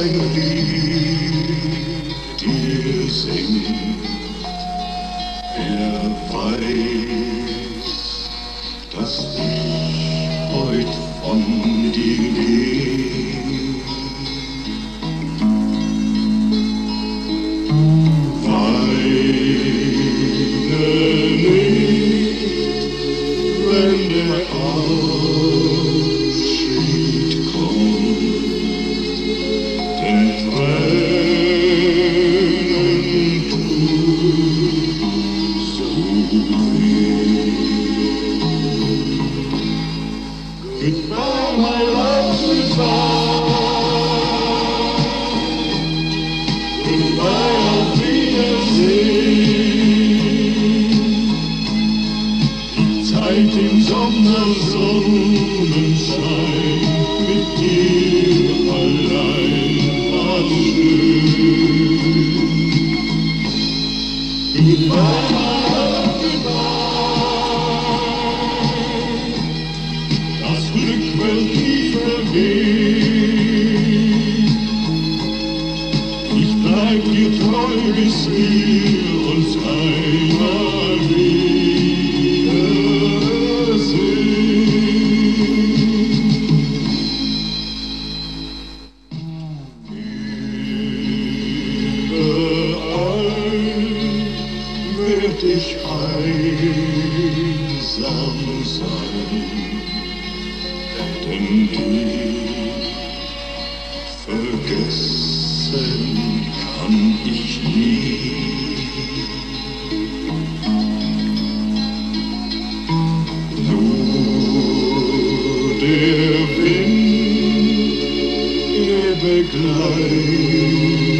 sein Lied dir singt. Er weiß, dass ich heut von dir geh. Weine nicht, wenn der Abschied Goodbye, my love, goodbye. Goodbye, auf Wiedersehen. Die Zeit im Sommer, Sonnenschein, mit dir allein war schön. Goodbye, my wird nie vergehen. Ich bleib dir treu, bis wir uns einmal wiedersehen. Überall wird ich einsam sein, denn dich vergessen kann ich nie. Nur der Wind, er begleitet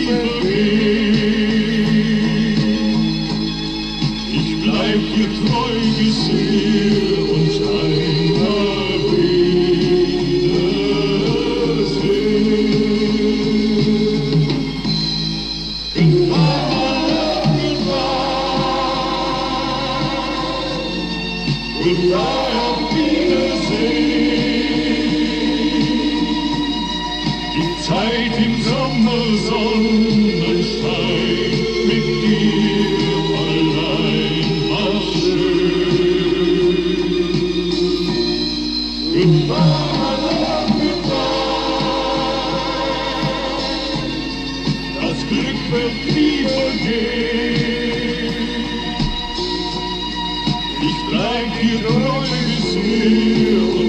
goodbye. Auf Wiedersehen. Die Zeit im Sommer, Sonnenschein, mit dir allein war schön. que transmitir.